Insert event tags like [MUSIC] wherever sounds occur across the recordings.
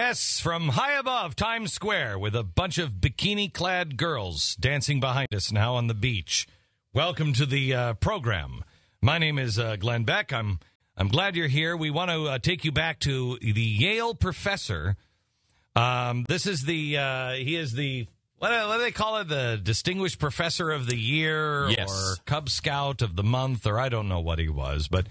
Yes, from high above Times Square with a bunch of bikini clad girls dancing behind us now on the beach. Welcome to the uh, program. My name is uh, Glenn Beck. I'm I'm glad you're here. We want to uh, take you back to the Yale professor. Um, this is the uh, he is the what, what do they call it? The distinguished professor of the year Yes. or Cub Scout of the month or I don't know what he was, but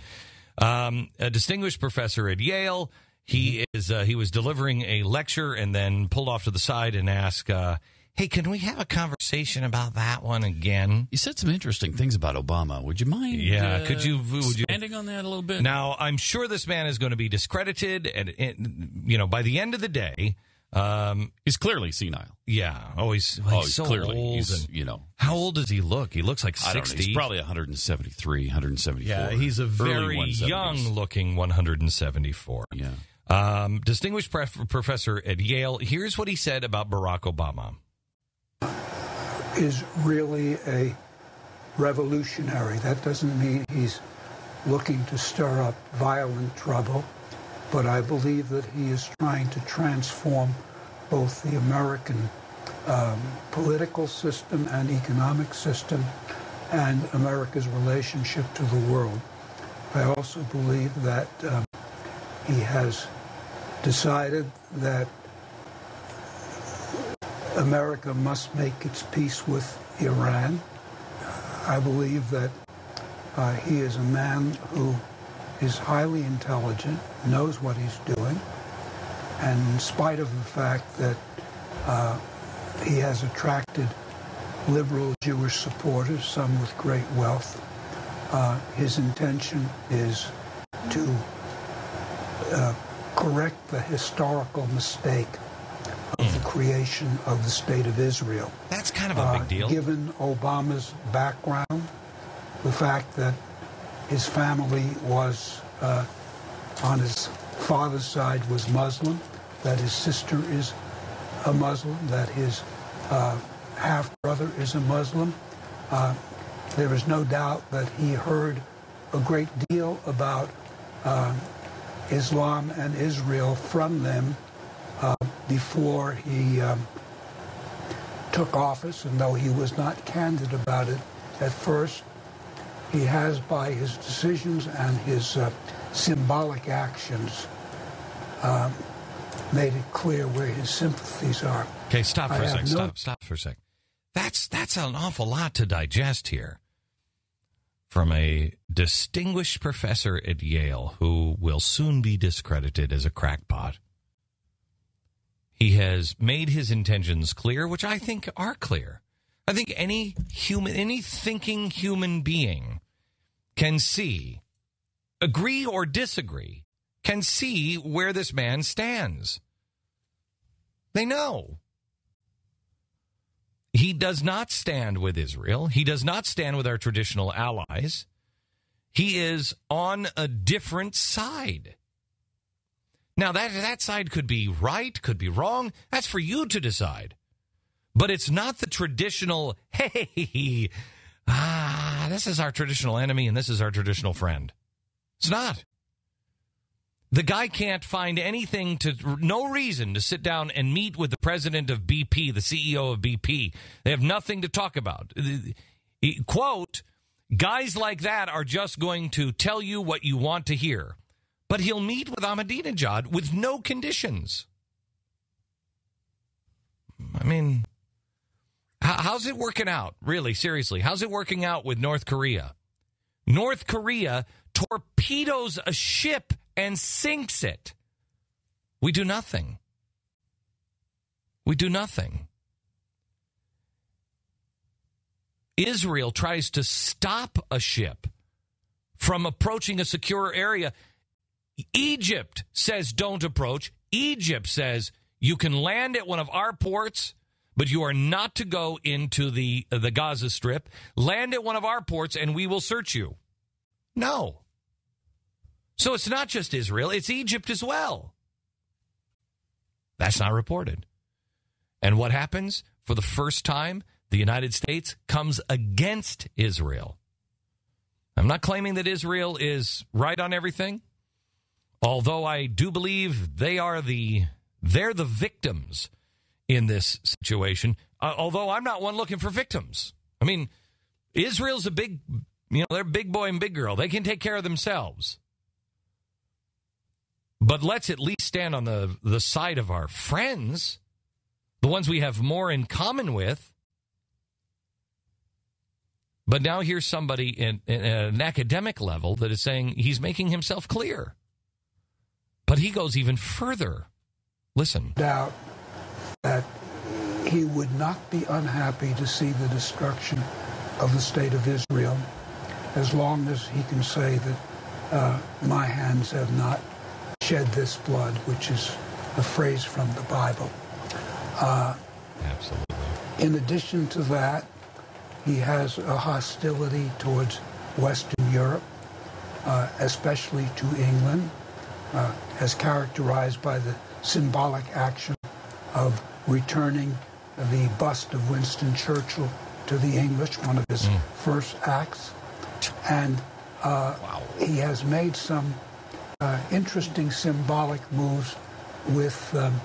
um, a distinguished professor at Yale. He is uh, he was delivering a lecture and then pulled off to the side and asked, uh, "Hey, can we have a conversation about that one again?" You said some interesting things about Obama. Would you mind? Yeah, uh, could you- would you- on that a little bit? Now, I'm sure this man is going to be discredited, and, and you know, by the end of the day, um, he's clearly senile. yeah. Oh, he's, well, oh, he's he's so clearly. old. He's, and you know, how old does he look? He looks like I don't know. sixty. He's probably 173, 174. yeah. He's a very young-looking 174. Yeah. Um, distinguished pref- professor at Yale. Here's what he said about Barack Obama. is really a revolutionary. That doesn't mean he's looking to stir up violent trouble, but I believe that he is trying to transform both the American um, political system and economic system and America's relationship to the world. I also believe that um, he has decided that America must make its peace with Iran. I believe that uh, he is a man who is highly intelligent, knows what he's doing, and in spite of the fact that uh, he has attracted liberal Jewish supporters, some with great wealth, uh, his intention is to uh, correct the historical mistake of the creation of the state of Israel. That's kind of a Uh, big deal. Given Obama's background, the fact that his family was uh, on his father's side was Muslim, that his sister is a Muslim, that his uh, half brother is a Muslim. Uh, there is no doubt that he heard a great deal about uh, Islam and Israel from them uh, before he um, took office, and though he was not candid about it at first, he has, by his decisions and his uh, symbolic actions, um, made it clear where his sympathies are. Okay, stop for I a sec. no- Stop, stop for a sec. That's that's an awful lot to digest here. From a distinguished professor at Yale who will soon be discredited as a crackpot. He has made his intentions clear, which I think are clear. I think any human, any thinking human being can see, agree or disagree, can see where this man stands. They know. He does not stand with Israel. He does not stand with our traditional allies. He is on a different side. Now that that side could be right, could be wrong. That's for you to decide. But it's not the traditional, [LAUGHS] hey, ah, this is our traditional enemy and this is our traditional friend. It's not. The guy can't find anything to, no reason to sit down and meet with the president of BP, the CEO of BP. They have nothing to talk about. Quote, guys like that are just going to tell you what you want to hear. But he'll meet with Ahmadinejad with no conditions. I mean, how's it working out? Really, seriously, how's it working out with North Korea? North Korea torpedoes a ship and sinks it. We do nothing. We do nothing. Israel tries to stop a ship from approaching a secure area. Egypt says don't approach. Egypt says you can land at one of our ports, but you are not to go into the the Gaza Strip. Land at one of our ports, and we will search you. No. So it's not just Israel; it's Egypt as well. That's not reported. And what happens for the first time? The United States comes against Israel. I'm not claiming that Israel is right on everything, although I do believe they are the They're the victims in this situation. Uh, although I'm not one looking for victims. I mean, Israel's a big, you know, they're big boy and big girl. They can take care of themselves. But let's at least stand on the, the side of our friends, the ones we have more in common with. But now here's somebody in, in an academic level that is saying he's making himself clear. But he goes even further. Listen. Doubt that he would not be unhappy to see the destruction of the state of Israel as long as he can say that uh, my hands have not shed this blood, which is a phrase from the Bible. Uh, Absolutely. In addition to that, he has a hostility towards Western Europe, uh, especially to England, uh, as characterized by the symbolic action of returning the bust of Winston Churchill to the English, one of his mm. first acts. And uh, wow. he has made some uh, interesting symbolic moves with, um,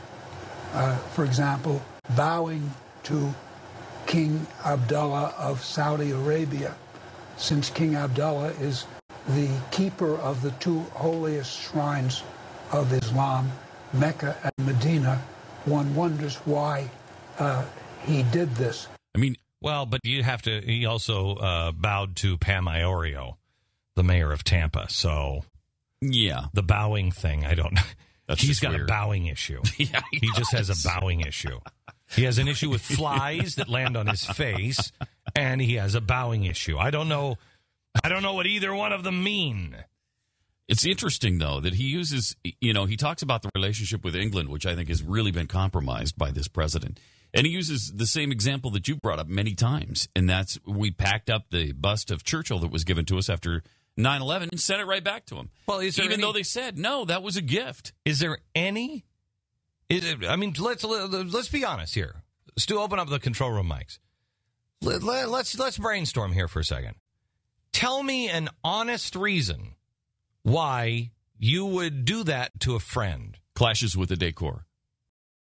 uh, for example, bowing to King Abdullah of Saudi Arabia, since King Abdullah is the keeper of the two holiest shrines of Islam, Mecca and Medina, one wonders why uh, he did this. I mean, well, but you have to. He also uh, bowed to Pam Iorio, the mayor of Tampa. So, yeah, the bowing thing. I don't. That's He's got weird. a bowing issue. [LAUGHS] yeah, he, he just has a bowing issue. He has an issue with flies that land on his face, and he has a bowing issue. I don't know. I don't know what either one of them mean. It's interesting though that he uses, you know, he talks about the relationship with England, which I think has really been compromised by this president. And he uses the same example that you brought up many times, and that's we packed up the bust of Churchill that was given to us after 9/11 and sent it right back to him. Well, even any, though they said no, that was a gift. Is there any? Is it, I mean, let's let's be honest here. Stu, open up the control room mics. Let, let, let's let's brainstorm here for a second. Tell me an honest reason why you would do that to a friend. Clashes with the decor.